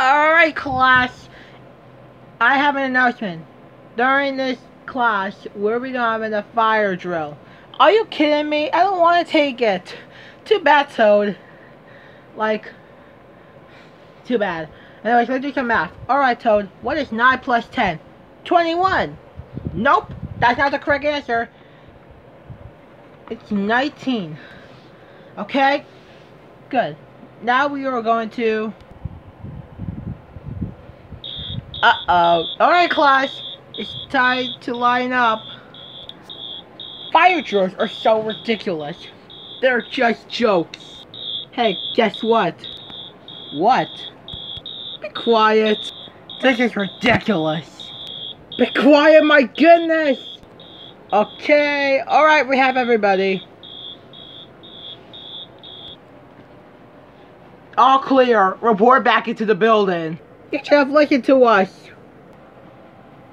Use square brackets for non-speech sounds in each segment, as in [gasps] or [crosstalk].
Alright, class. I have an announcement. During this class, we'll be having a fire drill. Are you kidding me? I don't want to take it. Too bad, Toad. Like, too bad. Anyways, let's do some math. Alright, Toad. What is 9 plus 10? 21. Nope. That's not the correct answer. It's 19. Okay? Good. Now we are going to... Uh-oh. Alright, class. It's time to line up. Fire drills are so ridiculous. They're just jokes. Hey, guess what? What? Be quiet. This is ridiculous. Be quiet, my goodness! Okay, alright, we have everybody. All clear. Report back into the building. You have listened to us.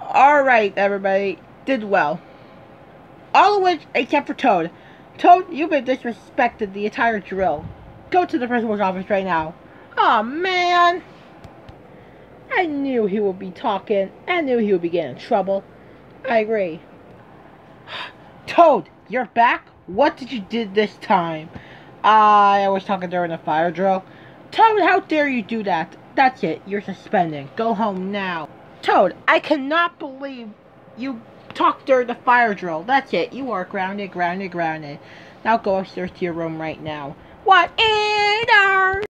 Alright, everybody. Did well. All of which, except for Toad. Toad, you've been disrespected the entire drill. Go to the principal's office right now. oh, man. I knew he would be talking. I knew he would be getting in trouble. I agree. [gasps] Toad, you're back? What did you do this time? I was talking during the fire drill. Toad, how dare you do that? That's it. You're suspended. Go home now. Toad, I cannot believe you talked during the fire drill. That's it. You are grounded, grounded, grounded. Now go upstairs to your room right now. What? Our